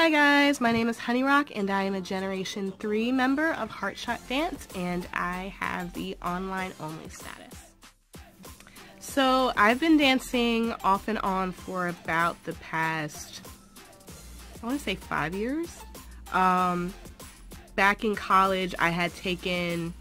Hi guys, my name is HoneyRock and I am a Generation 3 member of Heartshot Dance and I have the online only status. So I've been dancing off and on for about the past, I want to say five years. Um, back in college I had taken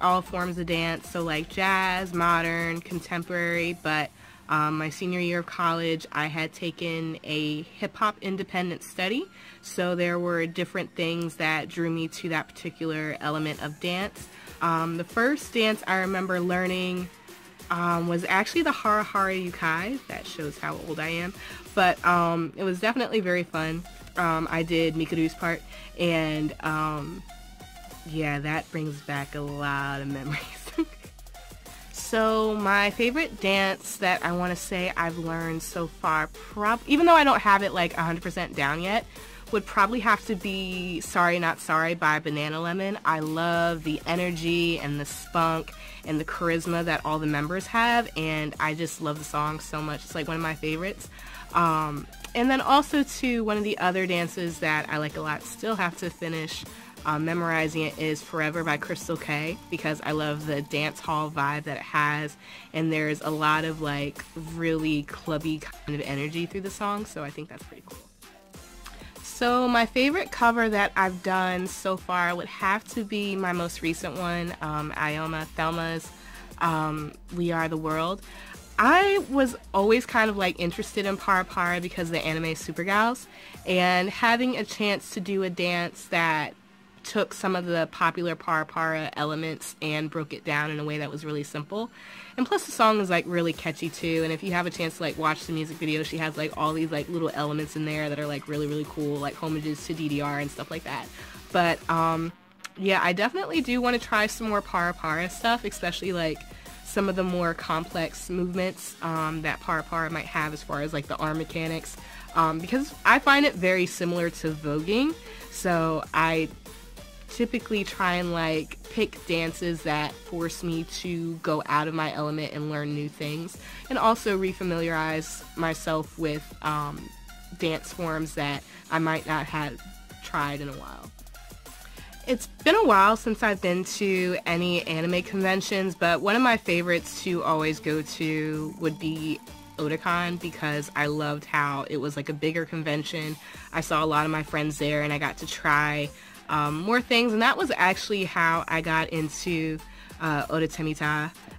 all forms of dance, so like jazz, modern, contemporary, but um, my senior year of college, I had taken a hip hop independent study, so there were different things that drew me to that particular element of dance. Um, the first dance I remember learning um, was actually the Hare Hare Yukai. That shows how old I am, but um, it was definitely very fun. Um, I did Mikuru's part, and um, yeah, that brings back a lot of memories. So my favorite dance that I want to say I've learned so far, prob even though I don't have it like 100% down yet, would probably have to be Sorry Not Sorry by Banana Lemon. I love the energy and the spunk and the charisma that all the members have and I just love the song so much. It's like one of my favorites. Um, and then also to one of the other dances that I like a lot, still have to finish um, memorizing it is Forever by Crystal Kay because I love the dance hall vibe that it has and there's a lot of like really clubby kind of energy through the song so I think that's pretty cool. So my favorite cover that I've done so far would have to be my most recent one, um, Ioma Thelma's um, We Are the World. I was always kind of like interested in Para Para because of the anime Super Gals and having a chance to do a dance that took some of the popular para para elements and broke it down in a way that was really simple. And plus the song is like really catchy too. And if you have a chance to like watch the music video, she has like all these like little elements in there that are like really, really cool, like homages to DDR and stuff like that. But um, yeah, I definitely do want to try some more para para stuff, especially like some of the more complex movements um, that para para might have as far as like the arm mechanics. Um, because I find it very similar to voguing. So I typically try and like pick dances that force me to go out of my element and learn new things and also refamiliarize myself with um, dance forms that I might not have tried in a while. It's been a while since I've been to any anime conventions, but one of my favorites to always go to would be Otakon because I loved how it was like a bigger convention. I saw a lot of my friends there and I got to try um, more things. And that was actually how I got into uh,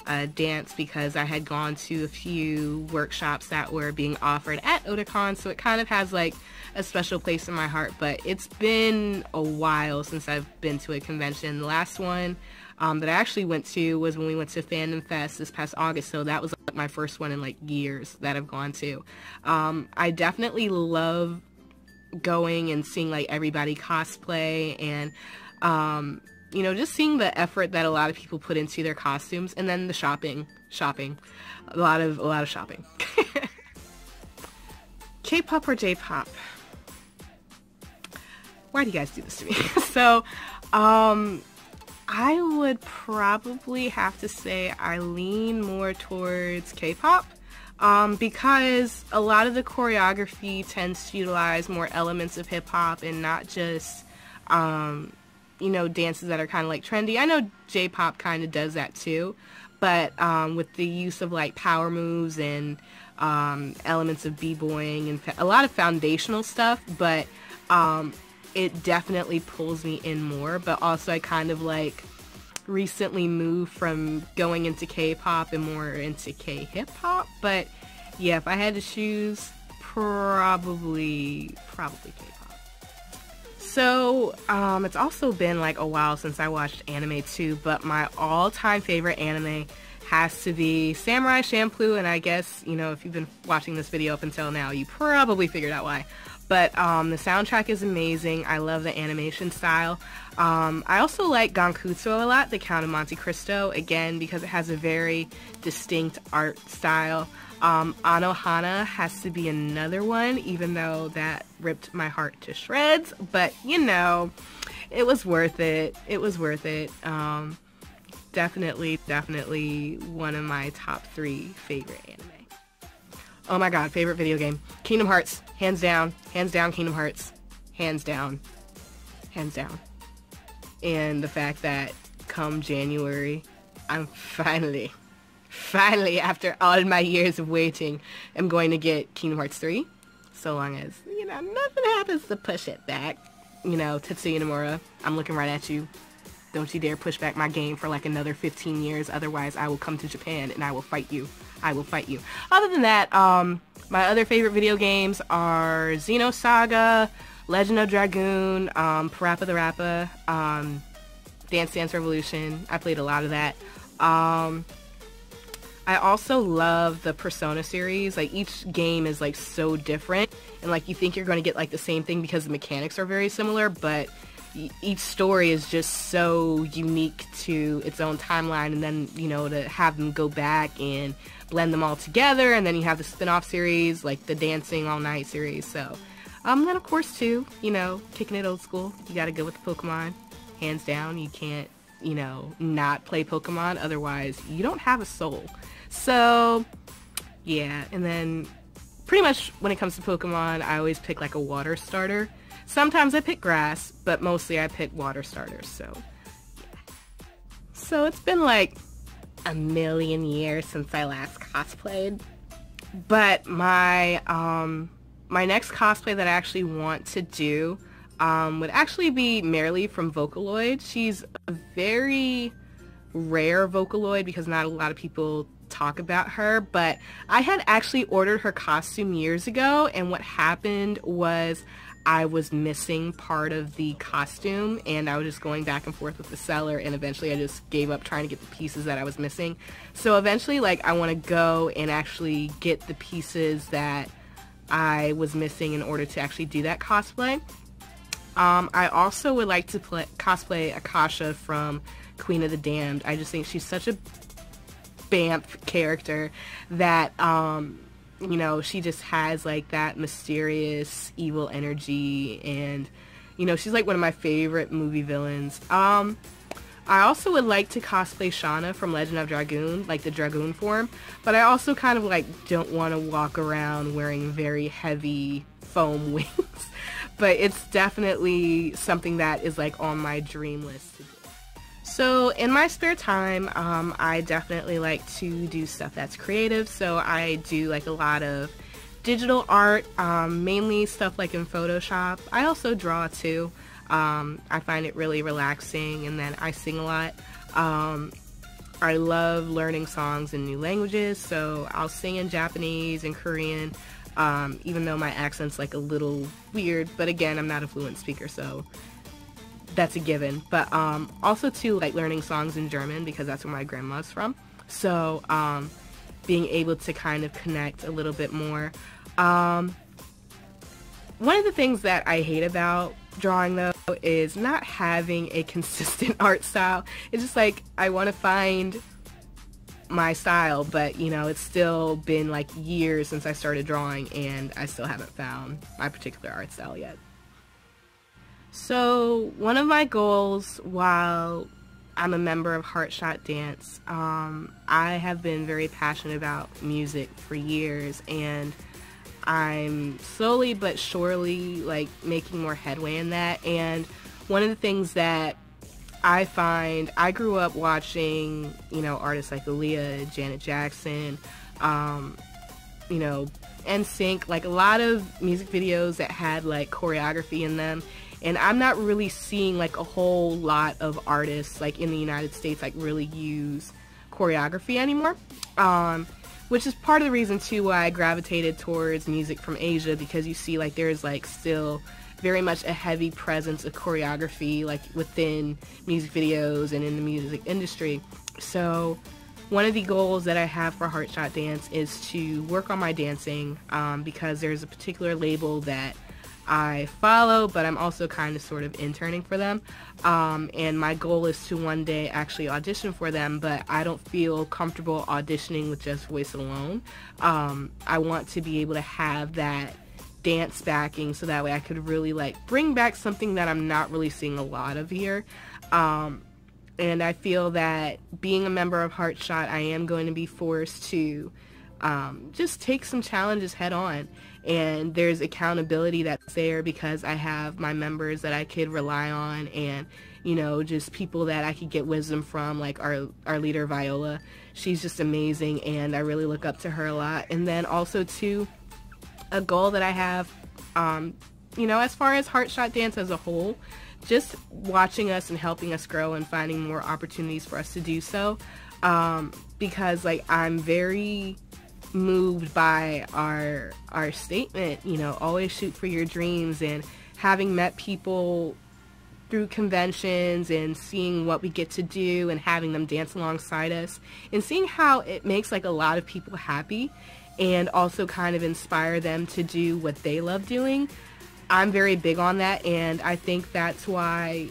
uh, dance because I had gone to a few workshops that were being offered at Otakon. So it kind of has like a special place in my heart. But it's been a while since I've been to a convention. The last one um, that I actually went to was when we went to Fandom Fest this past August. So that was like, my first one in like years that I've gone to. Um, I definitely love going and seeing like everybody cosplay and um, you know just seeing the effort that a lot of people put into their costumes and then the shopping shopping. A lot of a lot of shopping. K-pop or J-pop? Why do you guys do this to me? So um I would probably have to say I lean more towards K-pop um, because a lot of the choreography tends to utilize more elements of hip hop and not just, um, you know, dances that are kind of like trendy. I know J-pop kind of does that too, but um, with the use of like power moves and um, elements of b-boying and a lot of foundational stuff, but um, it definitely pulls me in more. But also, I kind of like recently moved from going into K-pop and more into K-hip hop. But yeah, if I had to choose, probably probably K-pop. So um, it's also been like a while since I watched anime too, but my all-time favorite anime has to be Samurai Champloo, and I guess, you know, if you've been watching this video up until now, you probably figured out why. But um, the soundtrack is amazing. I love the animation style. Um, I also like Gankutsu a lot, the Count of Monte Cristo, again, because it has a very distinct art style. Um, Anohana has to be another one, even though that ripped my heart to shreds. But, you know, it was worth it. It was worth it. Um, definitely, definitely one of my top three favorite anime. Oh my god, favorite video game. Kingdom Hearts. Hands down. Hands down Kingdom Hearts. hands down, hands down. And the fact that come January, I'm finally, finally, after all my years of waiting, I'm going to get Kingdom Hearts 3. So long as, you know, nothing happens to push it back. You know, Tetsuya Nomura, I'm looking right at you. Don't you dare push back my game for like another 15 years. Otherwise, I will come to Japan and I will fight you. I will fight you. Other than that, um, my other favorite video games are Xenosaga, Legend of Dragoon, um, PaRappa the Rapper, um, Dance Dance Revolution. I played a lot of that. Um, I also love the Persona series. Like each game is like so different and like you think you're going to get like the same thing because the mechanics are very similar, but each story is just so unique to its own timeline and then, you know, to have them go back and blend them all together and then you have the spin-off series like the Dancing All Night series. So, um then of course too, you know, kicking it old school. You got to go with the Pokemon hands down. You can't, you know, not play Pokemon. Otherwise, you don't have a soul. So, yeah. And then pretty much when it comes to Pokemon, I always pick like a water starter. Sometimes I pick grass, but mostly I pick water starters. So. So it's been like a million years since I last cosplayed. But my um my next cosplay that I actually want to do um, would actually be Merrily from Vocaloid. She's a very rare Vocaloid because not a lot of people talk about her, but I had actually ordered her costume years ago and what happened was I was missing part of the costume and I was just going back and forth with the seller and eventually I just gave up trying to get the pieces that I was missing. So eventually like I want to go and actually get the pieces that I was missing in order to actually do that cosplay. Um, I also would like to play, cosplay Akasha from Queen of the Damned. I just think she's such a Bamf character that, um, you know, she just has like that mysterious evil energy and, you know, she's like one of my favorite movie villains. Um, I also would like to cosplay Shana from Legend of Dragoon, like the Dragoon form, but I also kind of like don't want to walk around wearing very heavy foam wings but it's definitely something that is like on my dream list to do. So in my spare time, um, I definitely like to do stuff that's creative. So I do like a lot of digital art, um, mainly stuff like in Photoshop. I also draw too. Um, I find it really relaxing and then I sing a lot. Um, I love learning songs in new languages, so I'll sing in Japanese and Korean um, even though my accent's like a little weird. But again, I'm not a fluent speaker, so that's a given. But um, also too, like learning songs in German because that's where my grandma's from. So um, being able to kind of connect a little bit more. Um, one of the things that I hate about drawing though is not having a consistent art style. It's just like I want to find my style, but you know, it's still been like years since I started drawing and I still haven't found my particular art style yet. So one of my goals while I'm a member of Heartshot Dance, um, I have been very passionate about music for years and I'm slowly but surely like making more headway in that and one of the things that I find I grew up watching, you know, artists like Aaliyah, Janet Jackson, um, you know, NSYNC, like a lot of music videos that had like choreography in them. And I'm not really seeing like a whole lot of artists like in the United States like really use choreography anymore. Um, which is part of the reason too why I gravitated towards music from Asia because you see like there's like still very much a heavy presence of choreography like within music videos and in the music industry. So one of the goals that I have for Heartshot Dance is to work on my dancing um, because there's a particular label that I follow, but I'm also kind of sort of interning for them. Um, and my goal is to one day actually audition for them, but I don't feel comfortable auditioning with just voice alone. Um, I want to be able to have that dance backing so that way I could really like bring back something that I'm not really seeing a lot of here. Um, and I feel that being a member of Heartshot, I am going to be forced to um, just take some challenges head on and there's accountability that's there because I have my members that I could rely on and you know just people that I could get wisdom from like our our leader Viola. She's just amazing and I really look up to her a lot. And then also too a goal that I have um, you know as far as Heart Shot Dance as a whole just watching us and helping us grow and finding more opportunities for us to do so um, because like I'm very moved by our our statement, you know, always shoot for your dreams and having met people through conventions and seeing what we get to do and having them dance alongside us and seeing how it makes like a lot of people happy and also kind of inspire them to do what they love doing. I'm very big on that and I think that's why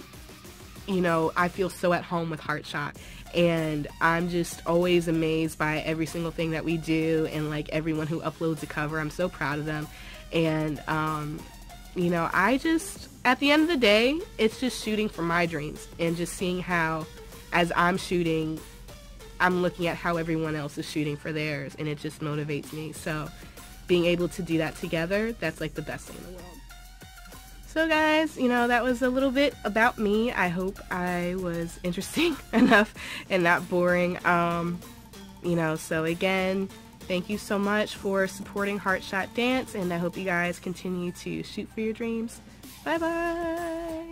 you know, I feel so at home with Heartshot and I'm just always amazed by every single thing that we do and like everyone who uploads a cover. I'm so proud of them. And um, you know, I just at the end of the day, it's just shooting for my dreams and just seeing how as I'm shooting, I'm looking at how everyone else is shooting for theirs and it just motivates me. So being able to do that together, that's like the best thing in the world. So guys, you know, that was a little bit about me. I hope I was interesting enough and not boring. Um, you know, so again, thank you so much for supporting Heartshot Dance and I hope you guys continue to shoot for your dreams. Bye bye!